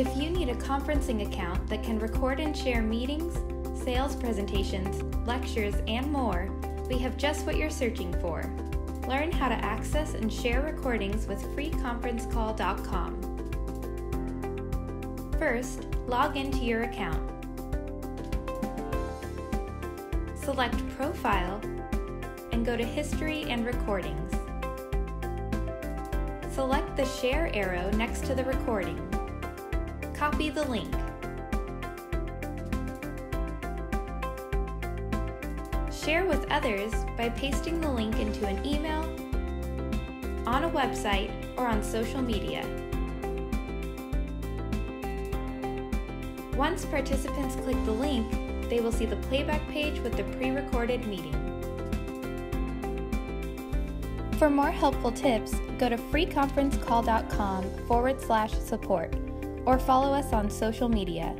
If you need a conferencing account that can record and share meetings, sales presentations, lectures, and more, we have just what you're searching for. Learn how to access and share recordings with freeconferencecall.com. First, log into your account. Select Profile and go to History and Recordings. Select the Share arrow next to the recording. Copy the link. Share with others by pasting the link into an email, on a website, or on social media. Once participants click the link, they will see the playback page with the pre-recorded meeting. For more helpful tips, go to freeconferencecall.com forward slash support or follow us on social media.